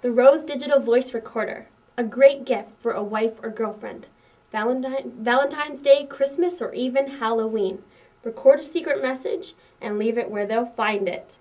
The Rose Digital Voice Recorder, a great gift for a wife or girlfriend. Valentine, Valentine's Day, Christmas, or even Halloween. Record a secret message and leave it where they'll find it.